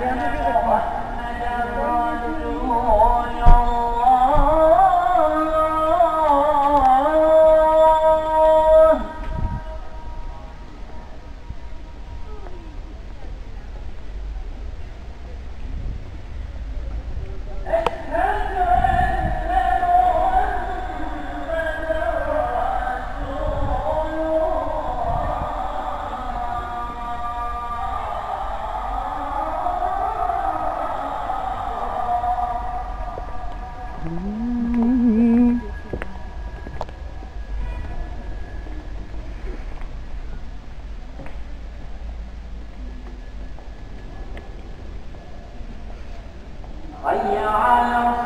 两个这个哎呀。哎呀